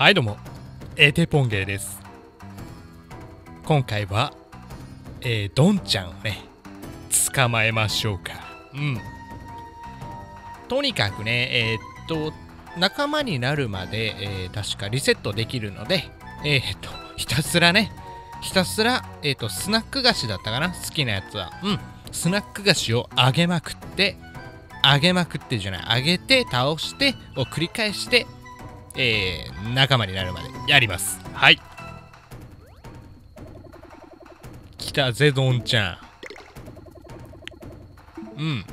はいどうも、エテポンゲーです。今回は、えー、ドンちゃんをね、捕まえましょうか。うん。とにかくね、えーっと、仲間になるまで、えー確かリセットできるので、えーっと、ひたすらね、ひたすら、えっと、スナック菓子だったかな？好きなやつは。うん。スナック菓子をあげまくって、あげまくってじゃない、あげて、倒して、を繰り返して、えー、仲間になるまでやります。はい。来たぜ、ドンちゃん。うん。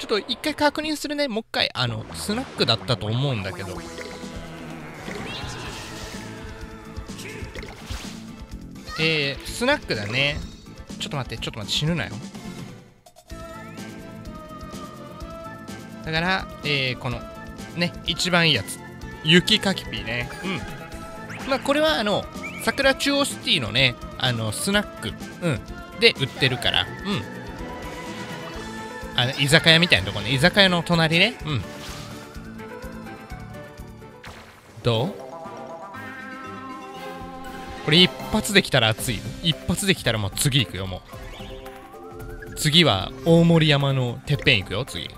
ちょっと一回確認するね。もう一回、あの、スナックだったと思うんだけど。えー、スナックだね。ちょっと待って、ちょっと待って、死ぬなよ。だから、えー、この、ね、一番いいやつ。雪かきピーね。うん。まあ、これは、あの、桜中央シティのね、あの、スナック、うん、で売ってるから、うん。あの、居酒屋みたいなとこね、居酒屋の隣ね、うん。どう？これ一発できたら熱い。一発できたらもう次行くよ、もう。次は大森山のてっぺん行くよ、次。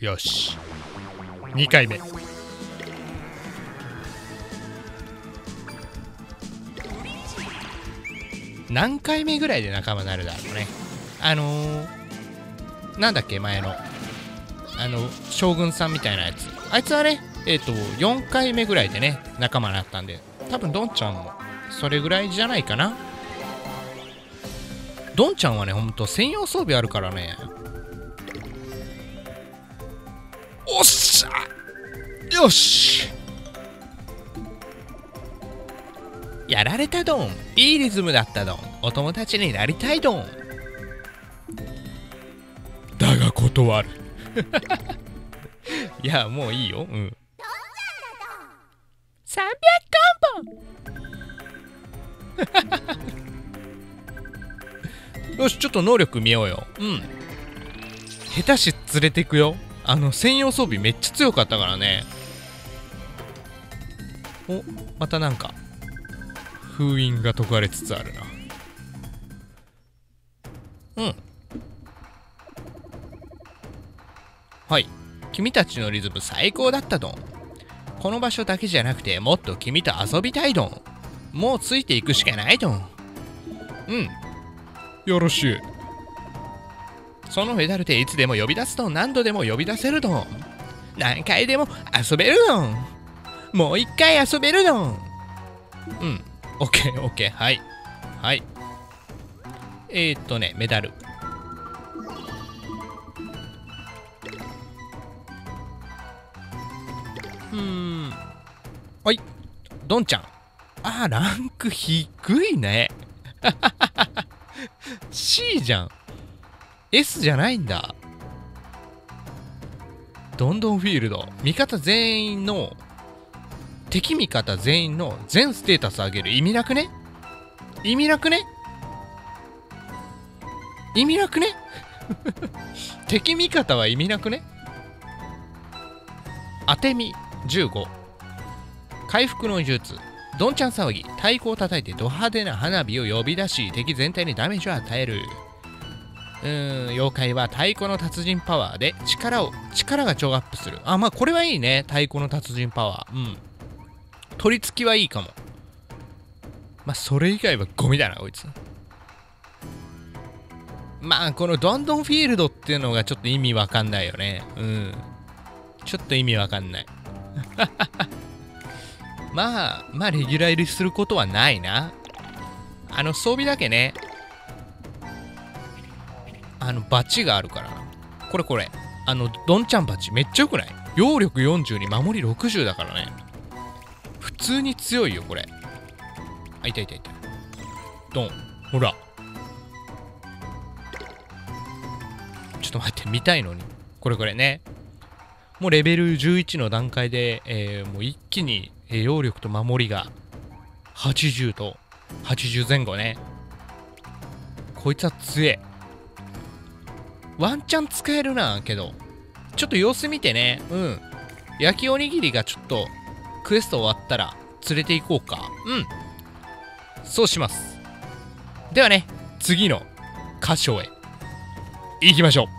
よし。2回目。何回目ぐらいで仲間になるだろうね。あのー、なんだっけ前の。あの将軍さんみたいなやつ。あいつはねえっ、と4回目ぐらいでね仲間になったんで。多分ドンちゃんもそれぐらいじゃないかな。ドンちゃんはねほんと専用装備あるからね。おっしゃ。よし。やられたドン。いいリズムだったドン。お友達になりたいドン。だが断る。いやもういいよ。うん。300コンボ よしちょっと能力見ようよ。うん。下手し連れてくよあの専用装備めっちゃ強かったからね。おまたなんか封印が解かれつつあるな。うん。はい。君たちのリズム最高だったドンこの場所だけじゃなくてもっと君と遊びたいドンもうついていくしかないドンうん。よろしいそのメダルでいつでも呼び出すと何度でも呼び出せるドン何回でも遊べるドンもう一回遊べるドンうん。オッケーオッケーはい。はい。えー、っとねメダル。うん。はい。ドンちゃん。あーランク低いね。C じゃん。S じゃないんだ。どんどんフィールド。味方全員の敵味方全員の全ステータス上げる。意味なくね？意味なくね？意味なくね？敵味方は意味なくね？当て身15回復の術。どんちゃん騒ぎ。太鼓を叩いてド派手な花火を呼び出し敵全体にダメージを与える。うん妖怪は太鼓の達人パワーで力を力が超アップする。あまあこれはいいね。太鼓の達人パワー。うん。取り付きはいいかも。まあそれ以外はゴミだなこいつ。まあこのどんどんフィールドっていうのがちょっと意味わかんないよね。うん。ちょっと意味わかんない。まあまあレギュラー入りすることはないな。あの装備だけね。あのバチがあるから。これこれ。あのドンちゃんバチ。めっちゃよくない？揚力40に守り60だからね。普通に強いよこれ。あいたいたいた。ドン。ほら。ちょっと待って見たいのに。これこれね。もうレベル11の段階で、えー、もう一気に揚力と守りが80と80前後ね。こいつは強え。ワンチャン使えるなけどちょっと様子見てね。うん。焼きおにぎりがちょっとクエスト終わったら連れて行こうか。うん。そうします。ではね次の箇所へ。行きましょう。